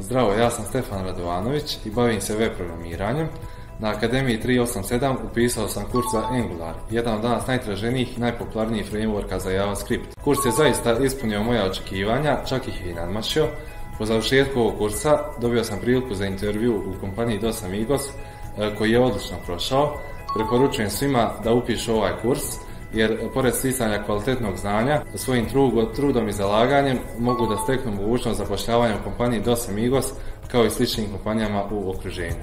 Zdravo, ja sam Stefan Radovanović i bavim se web programiranjem. Na Akademiji 387 upisao sam kurs za Angular, jedan od danas najtraženijih i najpopularnijih frameworka za JavaScript. Kurs je zaista ispunio moja očekivanja, čak ih i nadmašio. Po završetku ovog kursa dobio sam priliku za intervju u kompaniji Dos Amigos e, koji je odlično prošao. Preporučujem svima da upišu ovaj kurs jer pored sticanja kvalitetnog znanja, svojim trudom i zalaganjem mogu da steknu mogućnost zapošljavanja u kompaniji Dos Amigos kao i sličnim kompanijama u okruženju.